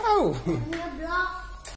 Oh!